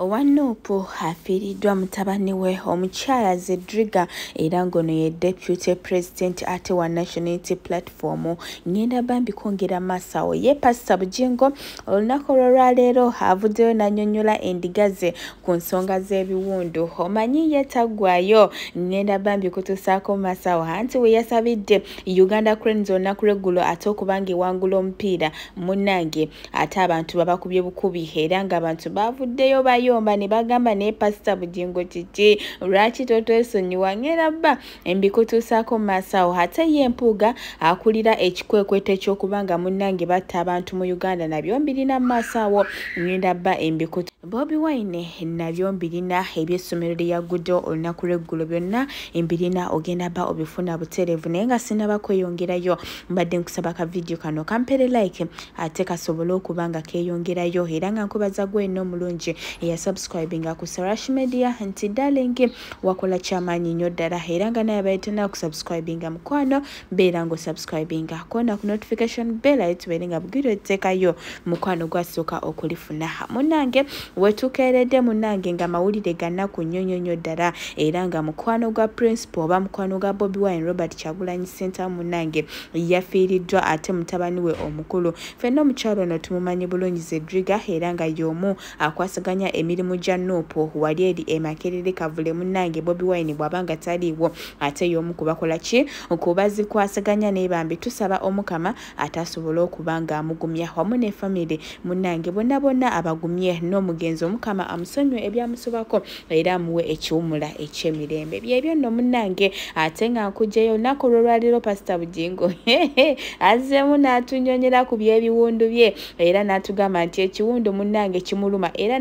owanuupu afiiriddwa mutabani we omukyala zedriga era ng'ono ye deputy president ate wa national unity platform. Ngenda bambi kwongera maasawo ye pasita bugingo olunaku olwolwaleero avuddeyo n'annyonnyola endiga ze ku nsonga z'ebiwundu. Omanyi ye taggwayo ngenda bambi kutuusaako maasawo anti we yasabidde uganda cranes olunaku lweggulo ate okuba nga ewangula omupiira munnange ate abantu babakubye bukubi era ng'abantu baavuddeyo bayo bayomba ne bagamba naye pasita bugingo kiki lwaki totwesonyiwa ngera bba? Embikutuusaako mu maaso awo ate ye empuuga akulira ekikwekweto ekyokuba nga munnange batta abantu mu uganda nabyo mbirina mu maaso awo ngenda bba embikutu bobi wine nabyo mbirina ebyessomero lye yagguddeho olunaku lweggulo byonna mbirina ogenda bba obifuna butereevu naye nga sinaba kweyongerayo. Mbadde nkusaba ka vidiyo kano kampere like ate kasobole okuba nga keeyongerayo era nga nkubaza gwenna omulungi eya subscribinga ku sarash media. Nti darling wakola kyamaanyi nnyo ddala. Era nga naye abayitana kusubscribinga mukwano beera nga osubscribinga kona ku notification bell aye tubeere nga bugiri oteekayo mukwano gwasooka okulifuna. Munnange wetukeeredde munnange nga mawulire gannaku nnyo nnyo nnyo ddala. Era nga mukwano gwa principal oba mukwano gwa bobi wine robert kyagulanyi senta munnange yafiiriddwa ate mutabani we omukulu. Fenna omukyalo ono tumumanyi bulungi zedriga era nga y'omu akwasaganya emirimu gya nuupu wali eri emakerere kavule munnange bobi wine bw'abanga taliiwo ate y'omu kubakola ki? Kubazikwasaganya naye bambi tusaba omukama ate asobole okuba nga amugumya wamu ne famire munnange bonna bonna abagumye. N'omugenzi omukama amusonyiwe ebyamusobako era amuwe ekiwumula ekyemirembe. Byebyo nno munnange ate nga nkugjeyo olunaku olwolwaliro pasita bugingo azzeemu n'atunyonyera ku byebiwundu bye era n'atugamba nti ekiwundu munnange kimuluma era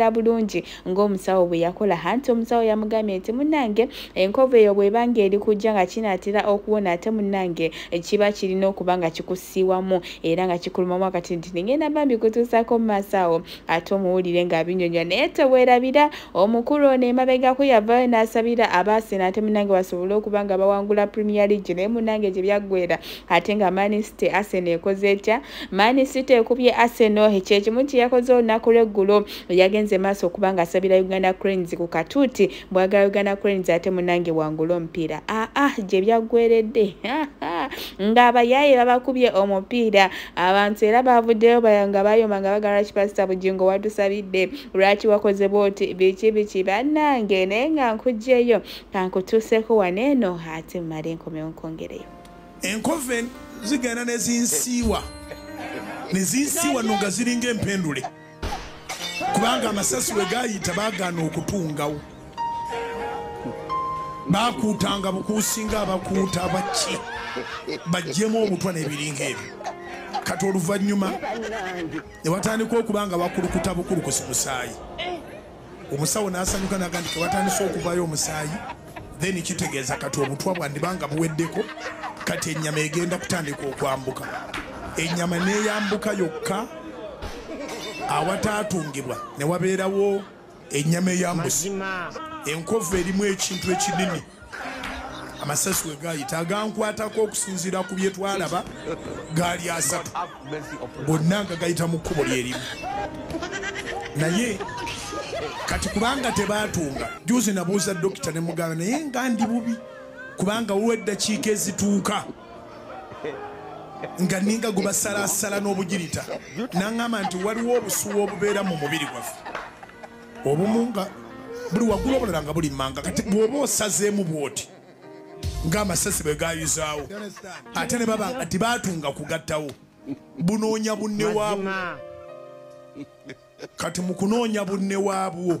nannyonnyola bulungi ng'omusawo bwe yakola. Anti omusawo yamugambye nti munnange enkovu eyo bw'ebanga eri kujja nga kinaatera okuwona ate munnange kiba kirina okuba nga kikusiiwamu era nga kikulumamu akati nti ningenda bambi kutuusako mu maaso awo ate omuwulire ng'abinyonyola. Naye teweerabira omukulu ono emabegako yavayo n'asabira abaasena ate munnange basobole okuba nga bawangula premier league naye munnange gye byaggwera ate nga manisite aseno ekoze etya? Manisite ekubye aseno ekyekimu kye yakoze olunaku lweggulo yagenze maaso okuba nga asabira uganda cranes ku katuuti bwagala uganda cranes ate munange wangula omupiira. Aa gye byaggweredde ng'abayaaye babakubye omupiira. Abantu era bavuddeyo nga bayoma nga bagala kipasita bugingo watusabidde lwaki wakoze bwoti? Biki biki? Bannange naye nga nkugjeyo kankutuuseko waneeno ate mumale enkomewo nkongereyo enkovu zigenda nezinsiiwa nezinsiiwa no nga ziringa empendule kubanga amasasi we gayita bagaana okutungawo. Bakuutanga bukuusinga abakuuta abaki bajjemu obutwa n'ebiringa ebyo. Kati oluvannyuma ne watandika okuba nga bakulukuta bukulukusi musaayi. Omusawo n'asanyuka naga nti kewatandise okuvayo omusaayi then kitegeeza kati obutwa bwandibanga buweddeko kati ennyama egenda kutandika okwambuka. Ennyama neeyambuka yokka awataatungibwa ne wabeerawo ennyama eyambusi enkovu erimu ekintu ekinini amasasi we gayita agankwatako okusinziira ku bye twalaba gaali asatu. Bonna nga gayita mu kkubo lyerimu naye kati kubanga tebaatunga juzi nabuuza dokita ne mugamba naye nga ndi bubi kubanga waliwo eddakiika ezituuka nga ninga gubasalaasala n'obugirita. Naŋŋamba nti waliwo obusuwa obubeera mu mubiri gwaffe. Obumu nga buli waggulu obulala nga buli mmanga. Kati bw'oba osazeemu bw'oti ng'amasasi bwe gayuzaawo ate ne baba nga tibaatunga kugattawo. Bunoonya bunne waabwo. Kati mu kunoonya bunne waabwo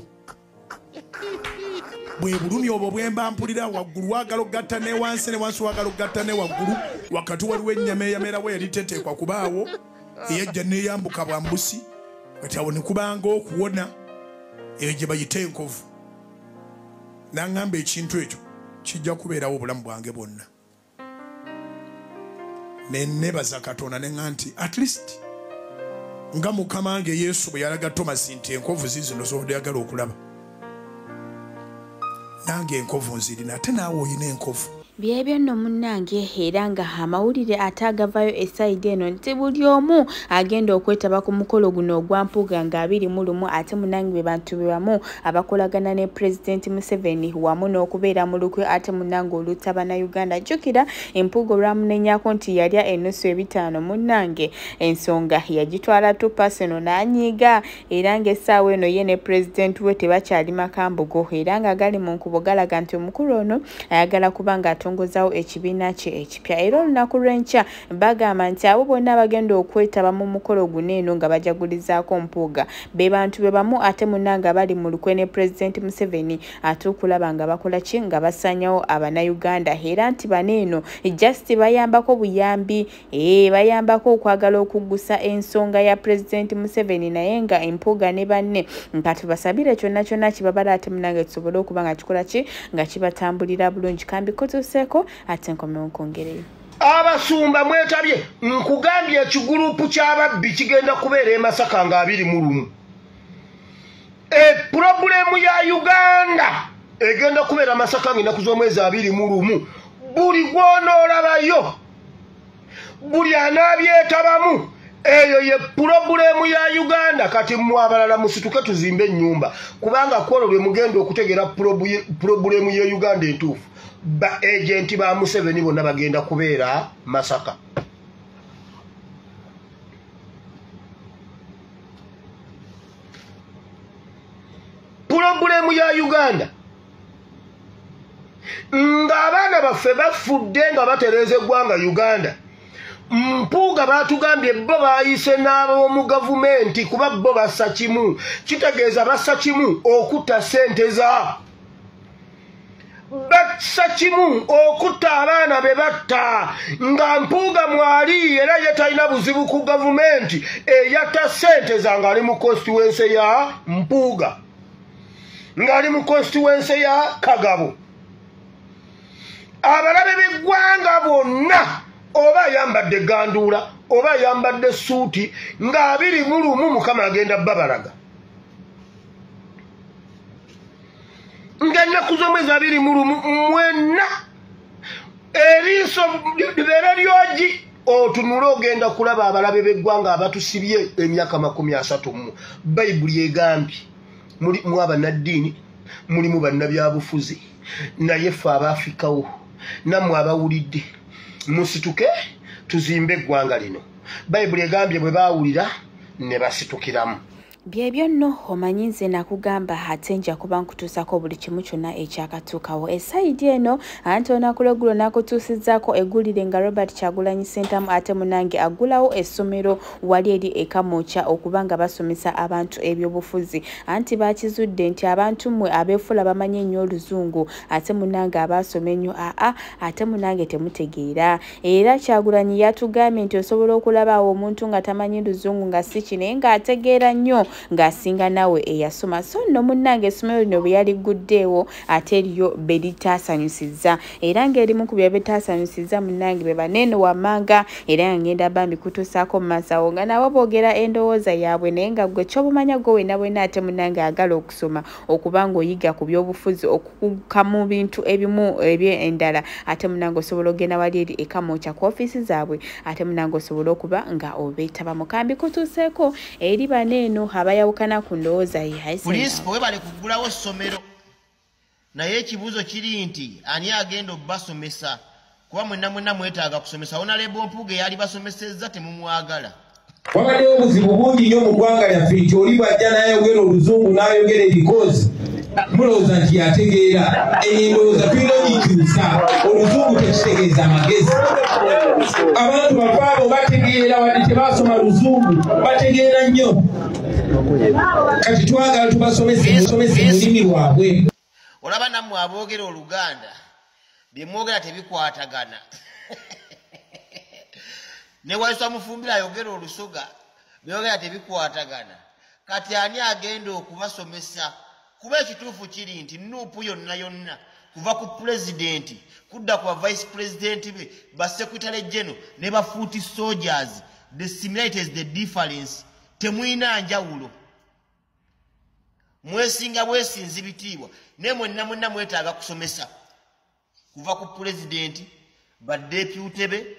bwe bulumi obwo bwemba mpulira waggulu wagala okugatta ne wansi ne wansi wagala okugatta ne waggulu wakati waliwo ennyama eyamerawo yali teteekwa kubaawo eyajja neeyambuka bwambusi kati awo ne kubanga okuwona eyo gye bayita enkovu. Naŋŋamba ekintu ekyo kijja kubeerawo obulamu bwange bwonna. Nenebaza katonda neŋa nti at least nga mukama wange yesu bwe yalaga tomasi nti enkovu zizino zodayagala okulaba nange enkovu nzirina ate naawe olina enkovu byebyo nno munnange era nga amawulire ate agavayo esayidi eno nti buli omu agenda okwetaba ku mukolo guno ogwampuga nga abiri mu lumu ate munnange be bantu be bamu abakolagana ne pulezidenti museveni wamu n'okubeera mu lukwe ate munnange olutabannayuganda jjukira empuga olwamunenyako nti yalya ennusu ebitaano munnange ensonga yagitwala tupasono n'anyiiga era ng'essaawa eno ye ne pulezidenti we tebakyali makambugo era nga gali mu nkubo galaga nti omukulu ono ayagala kuba ng'ato okutongozawo ekibiina kye ekipya. Era olunaku lw'enkya bagamba nti abo bonna abagenda okwetaba mu mukolo guno eno nga bajagulizaako mpuuga. Be bantu be bamu ate munna nga bali mu lukwe ne pulezidenti museveni ate okulaba nga bakola ki? Nga basanyawo abannayuganda. Era nti bano eno just bayambako buyambi ee bayambako okwagala okuggusa ensonga ya pulezidenti museveni naye nga empuuga ne banne. Nga tubasabire kyonna kyonna kibabala ate munange tusobole okuba nga kikola ki? Nga kibatambulira bulungi. Kambikotuse nkomeseeko ate nkomewo nkwongereyo abasumba mwetabye nkugambye ekigurupu ky'ababbi kigenda kubeera emasaka nga abiri mu lumu. Epurobulemu ya uganda egenda kubeera masaka nga ennaku z'omwezi abiri mu lumu. Buli gwonoolabayo buli anaabyetabamu eyo ye purobulemu ya uganda. Kati mmwe abalala musituke tuzimbe ennyumba kubanga kwolwo lwe mugenda okutegera purobulemu ye uganda entuufu ba agenti ba museveni bonna bagenda kubeera masaka. Pulobulemu ya uganda. Ng'abaana baffe bafudde nga batereeza eggwanga uganda. Mpuuga baatugambye bo baayise n'ab'omu gavumenti kuba bo bassa kimu. Kitegeeza bassa kimu okutta ssente za bassa kimu okutta abaana be batta nga mpuuga mwali era ye talina buzibu ku gavumenti eyatta ssente zange ali mu konstituwense ya mpuuga ng'ali mu konstituwense ya kagabo. Abalabe b'eggwanga bonna oba ayambadde ganduula oba ayambadde suuti ng'abiri mu lumu mukama agenda babalaga. Ng'ennaku z'omwezi abiri mu lumu eriiso libeere lyogi otunule ogenda kulaba abalabe b'eggwanga abatusibye emyaka makumi asatu mu. Bayibuli egambye mulimu abannaddiini mulimu bannabyabufuzi naye ffe abaafikawo nammwe abawulidde musituke tuzimbe eggwanga lino. Bayibuli egambye bwe baawulira ne basitukiramu byebyo nno omanyi nze nakugamba ate nja kuba nkutuusako buli kimu kyonna ekyakatuukawo. Esayidi eno anti olunaku lweggulo nakutuusizzaako eggulire nga robert kyagulanyi sentamu ate munange agulawo essomero wali eri ekamookya okuba nga basomesa abantu ebyobufuzi. Anti bakizudde nti abantu mmwe abeefula bamanyi ennyo oluzungu ate munange abaasoma ennyo aa ate munange temutegeera. Era kyagulanyi yatugambye nti osobola okulabaawo omuntu nga tamanyi luzungu nga si kinaye ng'ategeera nnyo ng'asinga nawe eyasoma. So nno munnange essomero lino bwe yaliguddeewo ate eriyo be litaasanyusizza era ng'erimu ku bya betaasanyusizza munnange be baneeno wammanga era nga ngenda bambi kutuusaako mu masawo nga nabo boogera endowooza yaabwe naye nga gwe kyobumanya gwe wena bwena ate munnange agala okusoma okuba ng'oyiga ku byobufuzi okukuka mu bintu ebimu ebyendala. Ate munnange osobola okgenda wali eri ekamookya ku ofiisi zaabwe ate munnange osobola okuba nga obeetaba. Mukambi kutuuseeko eri baneeno abayawukana ku ndowooza ye. Pulinsipo webale kugulawo essomero naye ekibuuzo kiri nti ani agenda obbasomesa kuba mwenna mwenna mwetaaga kusomesa. Wonalebo mpuuga eyali basomesezza temumwagala. Wabaddewo obuzibu bungi nnyo mu ggwanga lyaffe nti oli bwajja n'ayogera oluzungu n'ayogera ebikozi mulowooza nti yategeera. Endowooza tulina ogikyusa oluzungu tekitegeeza amagezi abantu bafe abo bategeera wadde tebasoma luzungu bategeera nnyo kati twagala tubasomese mulimi lwabwe olaba nammwe aboogera oluganda byemwogera tebikwatagana. Ne waisa mufumbira ayogera olusoga byogera tebikwatagana. Kati ani agenda okubasomesa? Kuba ekituufu kiri nti nuupu yonna yonna kuva ku pulezidenti kudda ku bavice pulezidenti be basekretary geno ne bafuuti soldiers. The similarities the difference temwina njawulo. Mwesinga bwesinzi bitiibwa naye mwenna mwenna mwetaaga kusomesa. Kuva ku pulezidenti badepute be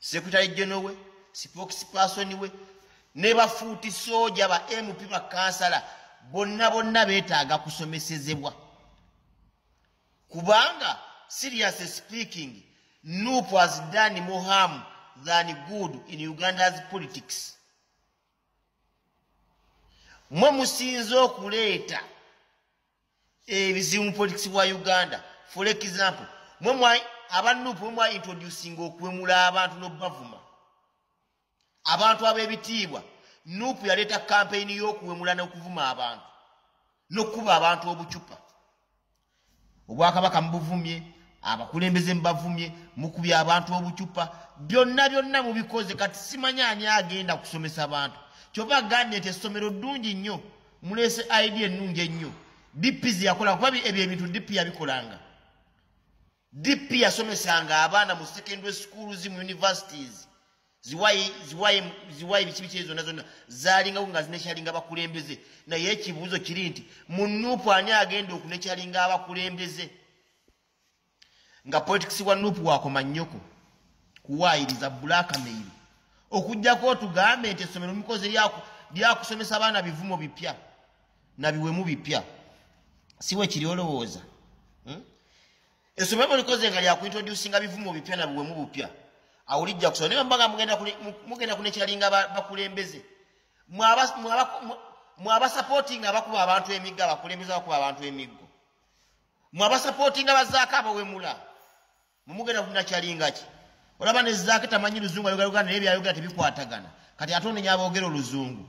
sekretary general we spokesperson we ne bafuuti soja ba mp bakansala bonna bonna beetaaga kusomesezebwa. Kubanga seriously speaking nup has done more harm than good in uganda's politics mwe musinze okuleeta ebizibu mu politics bwa uganda. For example mwe abanupu mwa introducing okwemula abantu n'obavuma abantu ab'ebitiibwa nupu yaleeta kampeyini y'okuwemula n'okuvuma abantu n'okkuba abantu obucupa. Obwakabaka mubuvumye abakulembeze mubavumye mukubye abantu obucupa byonna byonna mubikoze kati simanyi ani agenda kusomesa abantu kyova agambye nti essomero ddungi nnyo muleese idea ennungi ennyo. Dp zeyakola kuba ebyo ebintu dp yabikolanga. Dp yasomesanga abaana mu secondary schools mu universities. Ziwayi biki biki zonna zonna. Zalingako nga zinekyalinga abakulembeze. Naye ekibuuzo kiri nti mu nuupu ani agenda okunekyalinga abakulembeze? Nga politics wa nuupu wakoma nnyoko kuwaayiriza bulakamail okugjako otugambe nti essomero mikoze lyakusomesa abaana bivumo bipya nabiwemu bipya. Siwe kiri olowooza. Hmm? essomero mulikoze nga lyakuintroducinga bivumo bipya nabiwemu bupya. Awo lijja kusoma. Naye mbaga mugenda kunekyalinga bakulembeze mwabasapotinga abakuba abantu emiggo abakulembeze abakuba abantu emiggo. Mwabasapotinga bazaako abawemula. Mumugenda kunakyalinga ki olaba nezaako tamanyi luzungu ayogera uganda naye byayogera tebikwatagana. Kati ate onenya aboogera oluzungu